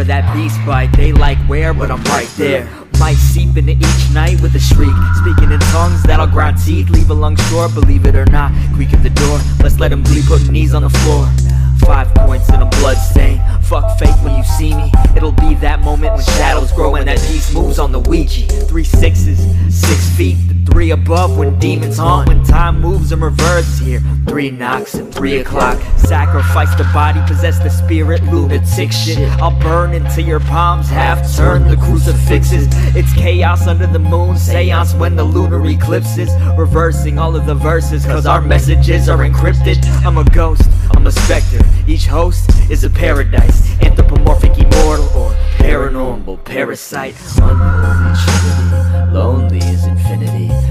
of that beast bite. They like where, but I'm right there. Might seep into each night with a shriek. Speaking in tongues that'll grind teeth, leave a lung short, believe it or not. Creak at the door, let's let him bleed, putting knees on the floor. Five points and a blood stain. Fuck fake when you see me. It'll be that moment when shadows Ouija. Three sixes, six feet, the three above when demons haunt. When time moves in reverse here. Three knocks at three o'clock. Sacrifice the body, possess the spirit, lunatic shit. I'll burn into your palms, half turn the crucifixes. It's chaos under the moon, seance when the lunar eclipses. Reversing all of the verses, cause our messages are encrypted. I'm a ghost, I'm a specter. Each host is a paradise, anthropomorphic, immortal, or paranormal parasite. Unholy trinity, lonely is infinity.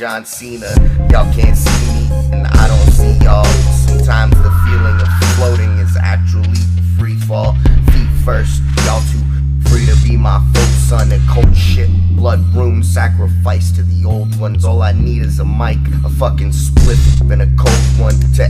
John Cena. Y'all can't see me, and I don't see y'all. Sometimes the feeling of floating is actually free fall. Feet first, y'all too free to be my full son. And cold shit, blood room sacrifice to the old ones. All I need is a mic, a fucking split, and a cold one to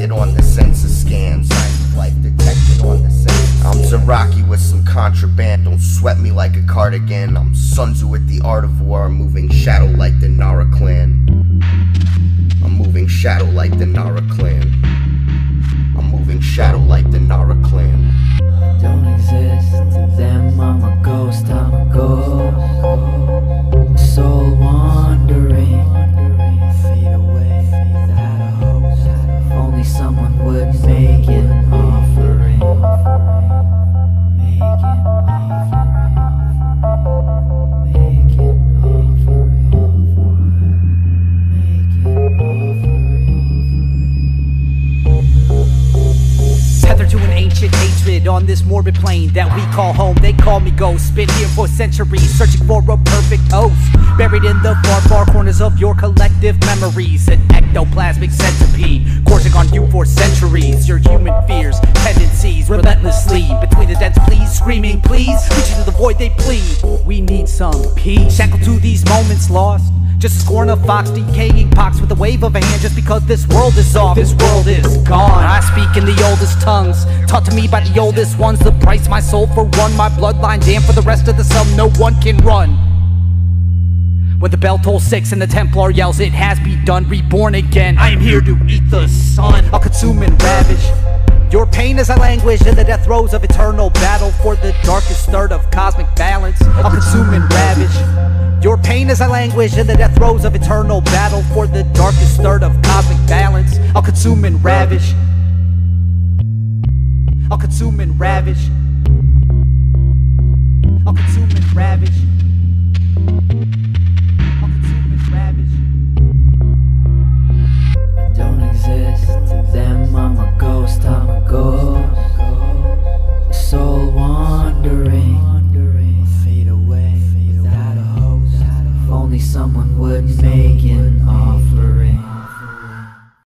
detected on the census scan. Signs of life detected on the census. I'm Zaraki with some contraband. Don't sweat me like a cardigan. I'm Sun Tzu with the art of war. I'm moving shadow like the Nara clan. I'm moving shadow like the Nara clan. Ancient hatred on this morbid plane that we call home. They call me ghost. Been here for centuries, searching for a perfect host. Buried in the far, far corners of your collective memories. An ectoplasmic centipede, coursing on you for centuries. Your human fears, tendencies, relentlessly. Between the dense please, screaming please. Reaching to the void they plead. We need some peace. Shackled to these moments lost. Just a scorn of fox decaying pox with a wave of a hand just because this world is off. This world is gone. I speak in the oldest tongues, taught to me by the oldest ones. The price my soul for one, my bloodline damn for the rest of the sum. No one can run. When the bell tolls six and the Templar yells, it has begun, reborn again. I am here to eat the sun. I'll consume and ravage. Your pain as I languish in the death throes of eternal battle for the darkest third of cosmic balance. I'll consume and ravage. Your pain as I languish in the death throes of eternal battle for the darkest third of cosmic balance. I'll consume and ravage. I'll consume and ravage. I'll consume and ravage.